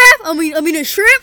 crab, I mean, I mean a shrimp,